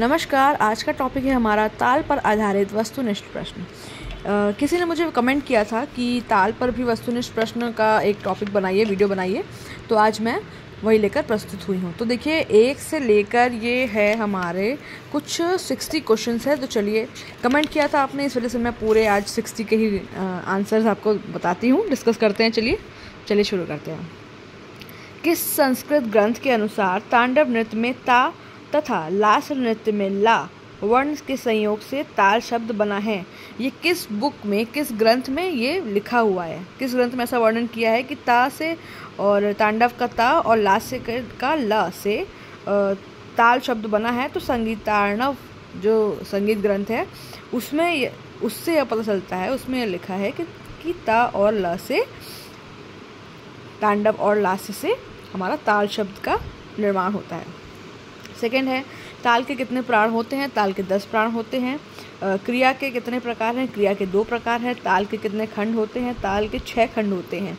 नमस्कार, आज का टॉपिक है हमारा ताल पर आधारित वस्तुनिष्ठ प्रश्न। किसी ने मुझे कमेंट किया था कि ताल पर भी वस्तुनिष्ठ प्रश्न का एक टॉपिक बनाइए वीडियो बनाइए। तो आज मैं वही लेकर प्रस्तुत हुई हूँ। तो देखिए, एक से लेकर ये है हमारे कुछ सिक्सटी क्वेश्चंस है। तो चलिए कमेंट किया था आपने, इस वजह से मैं पूरे आज सिक्सटी के ही आंसर्स आपको बताती हूँ। डिस्कस करते हैं, चलिए चलिए शुरू करते हैं। किस संस्कृत ग्रंथ के अनुसार तांडव नृत्य में ता तथा लास नृत्य में ला। वर्ण के संयोग से ताल शब्द बना है। ये किस बुक में किस ग्रंथ में ये लिखा हुआ है? किस ग्रंथ में ऐसा वर्णन किया है कि ता से और तांडव का ता और ला से का ल से ताल शब्द बना है तो संगीतार्णव जो संगीत ग्रंथ है उसमें उससे यह पता चलता है उसमें यह लिखा है कि, कि ता और ल से तांडव और लास्य से हमारा ताल शब्द का निर्माण होता है। सेकंड है, ताल के कितने प्राण होते हैं? ताल के दस प्राण होते हैं। क्रिया के कितने प्रकार हैं? क्रिया के दो प्रकार हैं। ताल के कितने खंड होते हैं? ताल के छः खंड होते हैं।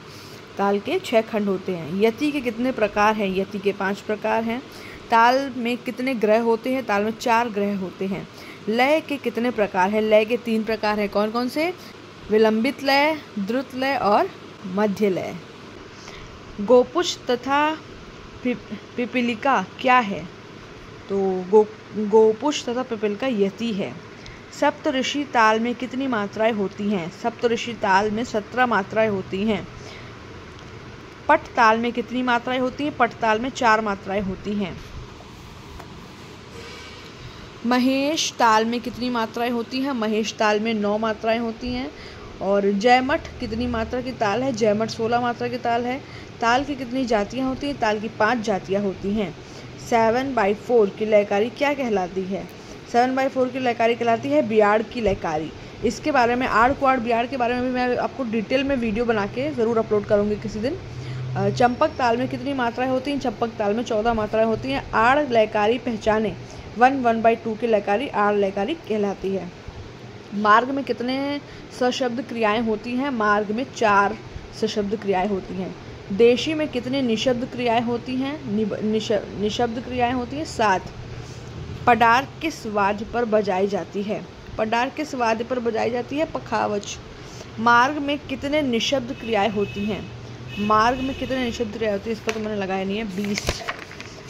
ताल के छः खंड होते हैं। यति के कितने प्रकार हैं? यति के पाँच प्रकार हैं। ताल में कितने ग्रह होते हैं? ताल में चार ग्रह होते हैं। लय के कितने प्रकार हैं? लय के तीन प्रकार हैं। कौन कौन से? विलंबित लय, द्रुत लय और मध्य लय। गोपुष तथा पिपिलिका क्या है? तो गो गोपुष तथा पिपीलिका यति है। सप्त ऋषि ताल में कितनी मात्राएँ होती हैं? सप्त ऋषि ताल में सत्रह मात्राएँ होती हैं। पट ताल में कितनी मात्राएँ होती हैं? पट ताल में चार मात्राएँ होती हैं। महेश ताल में कितनी मात्राएँ होती हैं? महेश ताल में नौ मात्राएँ होती हैं। और जयमठ कितनी मात्रा की ताल है? जयमठ सोलह मात्रा की ताल है। ताल की कितनी जातियाँ होती हैं? ताल की पाँच जातियाँ होती हैं। सेवन बाई फोर की लयकारी क्या कहलाती है? सेवन बाई फोर की लयकारी कहलाती है बियाड़ की लयकारी। इसके बारे में आड़ कुआड़ बियाड़ के बारे में भी मैं आपको डिटेल में वीडियो बना के ज़रूर अपलोड करूँगी किसी दिन। चंपक ताल में कितनी मात्राएँ होती हैं? चंपक ताल में चौदह मात्राएँ होती हैं। आड़ लयकारी पहचाने। वन वन बाई टू की लयकारी आड़ लयकारी कहलाती है। मार्ग में कितने सशब्द क्रियाएँ होती हैं? मार्ग में चार सशब्द क्रियाएँ होती हैं। देशी में कितने निशब्द क्रियाएँ होती हैं? निशब्द क्रियाएँ होती हैं सात। पडार किस वाद्य पर बजाई जाती है? पडार किस वाद्य पर बजाई जाती है? पखावच। मार्ग में कितने निशब्द क्रियाएँ होती हैं? मार्ग में कितने निशब्द क्रियाएँ होती है? इस पर तो मैंने लगाया नहीं है। बीस।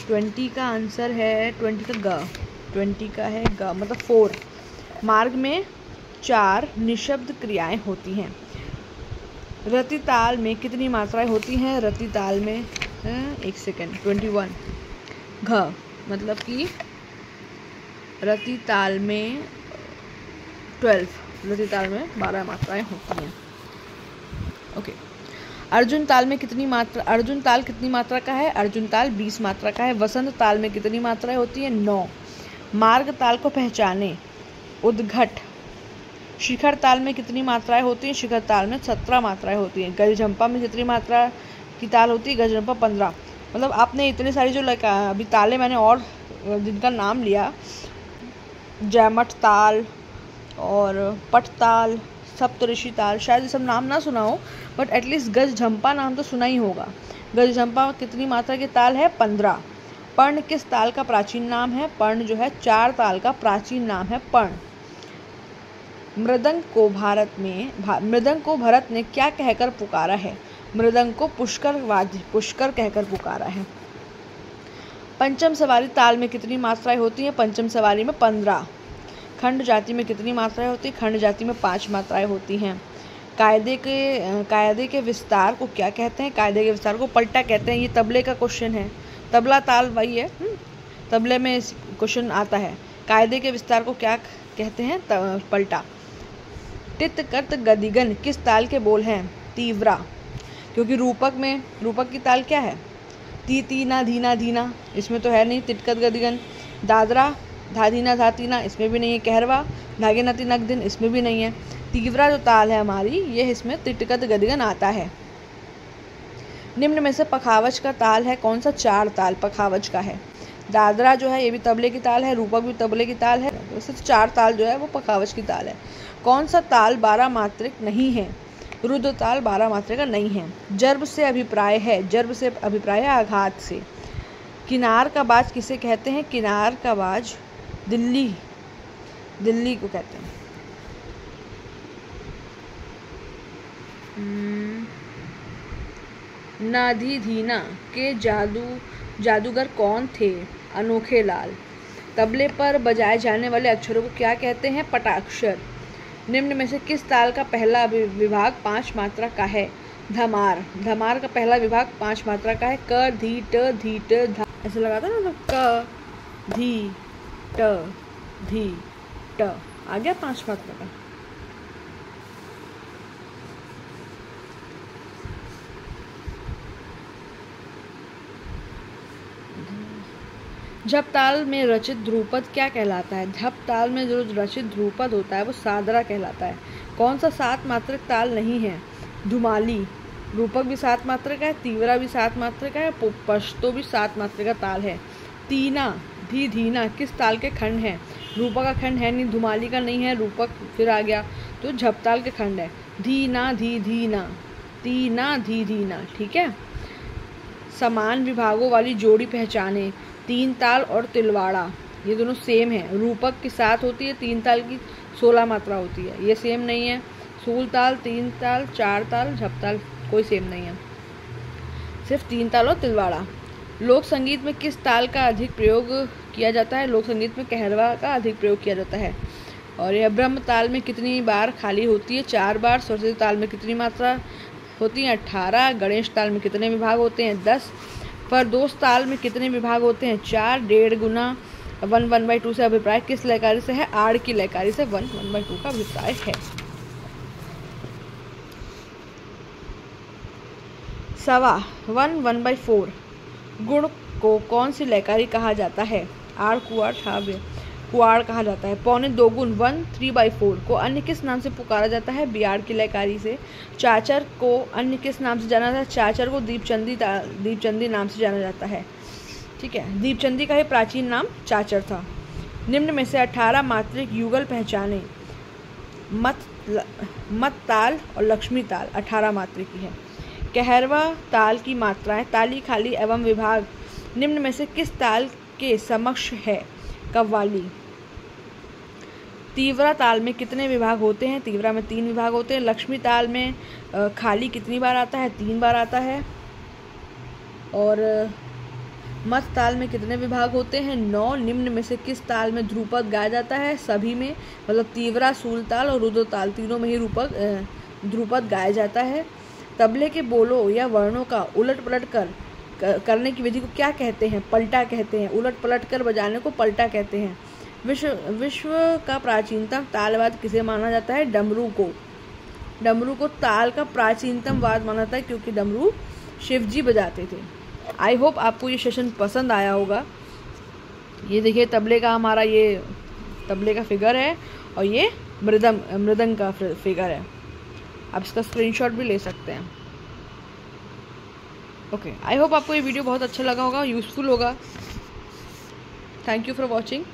ट्वेंटी का आंसर है, ट्वेंटी का ग। ट्वेंटी का है ग मतलब फोर। मार्ग में चार निशब्द क्रियाएँ होती हैं। रति ताल में कितनी मात्राएँ होती हैं? रति ताल में एक सेकेंड ट्वेंटी वन घ मतलब कि रति ताल में ट्वेल्व रति ताल में बारह मात्राएँ होती हैं। ओके अर्जुन ताल में कितनी मात्रा, अर्जुन ताल कितनी मात्रा का है? अर्जुन ताल बीस मात्रा का है। वसंत ताल में कितनी मात्राएँ होती हैं? नौ। मार्ग ताल को पहचाने, उद्घट। शिखर ताल में कितनी मात्राएँ होती हैं? शिखर ताल में सत्रह मात्राएँ होती हैं। गजझंपा में कितनी मात्रा की ताल होती है गजझंपा पंद्रह। मतलब आपने इतने सारी जो अभी ताले मैंने और जिनका नाम लिया, जयमठ ताल और पट ताल, सप्तऋषि ताल, शायद ये सब नाम ना सुना हो बट एटलीस्ट गज झंपा नाम तो सुना ही होगा। गज झंपा कितनी मात्रा की ताल है? पंद्रह। पर्ण किस ताल का प्राचीन नाम है? पर्ण जो है, चार ताल का प्राचीन नाम है पर्ण। मृदंग को भारत में भा, मृदंग को भरत ने क्या कहकर पुकारा है? मृदंग को पुष्कर वाद्य पुष्कर कहकर पुकारा है। पंचम सवारी ताल में कितनी मात्राएँ होती हैं? पंचम सवारी में पंद्रह। खंड जाति में कितनी मात्राएँ होती हैं? खंड जाति में पाँच मात्राएँ होती हैं। कायदे के कायदे के विस्तार को क्या कहते हैं? कायदे के विस्तार को पलटा कहते हैं। ये तबले का क्वेश्चन है। तबला ताल वही है। हम्म, तबले में क्वेश्चन आता है। कायदे के विस्तार को क्या कहते हैं? पलटा। टित कत गदिगन किस ताल के बोल हैं? तीव्रा। क्योंकि रूपक में, रूपक की ताल क्या है? ती तीना धीना धीना इसमें तो है नहीं तिटकत गदिगन। दादरा धाधीना धातीना इसमें भी नहीं है कहरवा। धागे नती नक दिन इसमें भी नहीं है। तीव्रा जो ताल है हमारी ये इसमें तिटकत गदिगन आता है। निम्न में से पखावज का ताल है। कौन सा? चार ताल पखावज का है। दादरा जो है, ये भी तबले की ताल है। रूपक भी तबले की ताल है। वैसे तो चार ताल जो है, वो पखावज की ताल है। कौन सा ताल बारह मात्रिक नहीं है? रुद्र ताल बारह मात्रा का नहीं है। जर्ब से अभिप्राय है जर्ब से अभिप्राय है आघात से। किनार का बाज किसे कहते हैं? किनार का बाज दिल्ली दिल्ली को कहते हैं। हम्म, नाधीधीना के जादू जादूगर कौन थे? अनोखे लाल। तबले पर बजाए जाने वाले अक्षरों को क्या कहते हैं? पटाक्षर। निम्न में से किस ताल का पहला विभाग पाँच मात्रा का है? धमार। धमार का पहला विभाग पाँच मात्रा का है। क, धी, ट धी, ट, धा। ऐसे लगाता ना मतलब क, धी, ट धी, ट। आ गया पाँच मात्रा का। झप ताल में रचित ध्रुपद क्या कहलाता है? झप ताल में जो रचित ध्रुपद होता है, वो सादरा कहलाता है। कौन सा सात मात्रक ताल नहीं है? धुमाली, रूपक भी सात मात्र का है, तीवरा भी सात मात्र का है पश्तो भी सात मात्र का ताल है। तीना धी धीना, किस ताल के खंड है? रूपक का खंड है नहीं, धुमाली का नहीं है, रूपक फिर आ गया। तो झपताल के खंड है। धीना धी धीना, तीना धी धीना, ठीक है? समान विभागों वाली जोड़ी पहचाने तीन ताल और तिलवाड़ा। ये दोनों सेम है। रूपक के साथ होती है, तीन ताल की सोलह मात्रा होती है। ये सेम नहीं है। सूल ताल, तीन ताल, चार ताल झपताल कोई सेम नहीं है। सिर्फ़ तीन ताल और तिलवाड़ा। लोक संगीत में किस ताल का अधिक प्रयोग किया जाता है? लोक संगीत में कहरवा का अधिक प्रयोग किया जाता है। और यह ब्रह्म ताल में कितनी बार खाली होती है? चार बार। सरस्वती ताल में कितनी मात्रा होती है? अट्ठारह गणेश ताल में कितने विभाग होते हैं? दस। दोस्त ताल में कितने विभाग होते हैं? चार, डेढ़ गुना। वन वन बाई टू से अभिप्राय किस लयकारी से है? आड़ की लयकारी से वन वन बाई टू का अभिप्राय है। सवा वन वन बाई फोर गुण को कौन सी लयकारी कहा जाता है? आड़ कुआर, ठाव्य। कुआड़ कहा जाता है। पौने दो गुण वन थ्री बाई फोर को अन्य किस नाम से पुकारा जाता है? बियाड़ की लयकारी से। चाचर को अन्य किस नाम से जाना जाता है? चाचर को दीपचंदी दीपचंदी नाम से जाना जाता है। ठीक है दीपचंदी का ही प्राचीन नाम चाचर था। निम्न में से अठारह मात्रिक युगल पहचाने। मत ल, मत ताल और लक्ष्मी ताल अठारह मात्रिक की है। कहरवा ताल की मात्राएँ ताली खाली एवं विभाग। निम्न में से किस ताल के समक्ष है? कव्वाली। तीव्रा ताल में कितने विभाग होते हैं? तीवरा में तीन विभाग होते हैं। लक्ष्मी ताल में खाली कितनी बार आता है? तीन बार आता है। और मत ताल में कितने विभाग होते हैं? नौ। निम्न में से किस ताल में ध्रुपद गाया जाता है? सभी में मतलब तीवरा, सूल ताल और रुद्र ताल तीनों में ही रूपक ध्रुपद गाया जाता है। तबले के बोलों या वर्णों का उलट पलट कर करने की विधि को क्या कहते हैं? पलटा कहते हैं। उलट पलट कर बजाने को पलटा कहते हैं। विश्व विश्व का प्राचीनतम तालवाद किसे माना जाता है? डमरू को। डमरू को ताल का प्राचीनतम वाद माना जाता है क्योंकि डमरू शिव जी बजाते थे। आई होप आपको ये सेशन पसंद आया होगा। ये देखिए, तबले का हमारा ये, तबले का फिगर है और ये मृदंग मृदंग का फिगर है। आप इसका स्क्रीनशॉट भी ले सकते हैं। ओके आई होप आपको ये वीडियो बहुत अच्छा लगा होगा यूज़फुल होगा। Thank you for watching